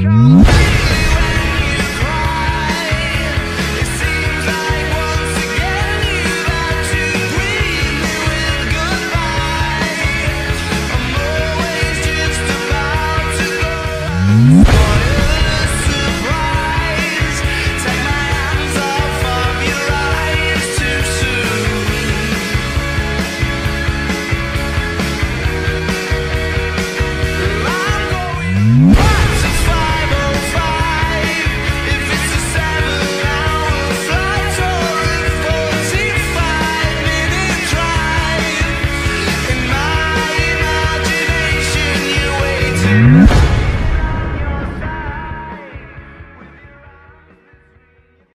Come Mm-hmm.